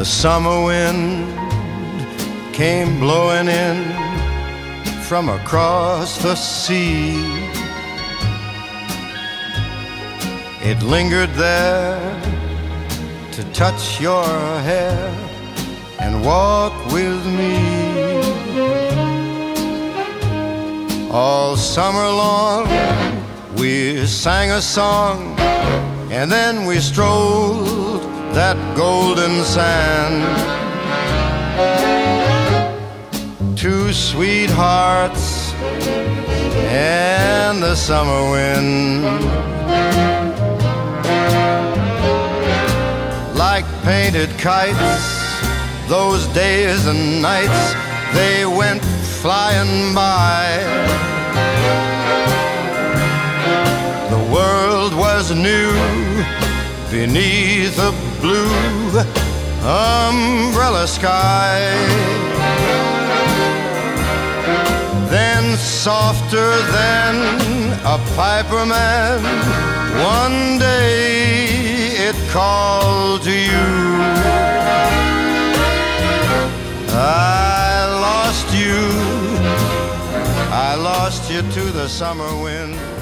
The summer wind came blowing in from across the sea. It lingered there to touch your hair and walk with me. All summer long, we sang a song and then we strolled that golden sand. Two sweethearts and the summer wind. Like painted kites, those days and nights, they went flying by. The world was new beneath a blue umbrella sky. Then, softer than a piper man, one day it called to you. I lost you, I lost you to the summer wind.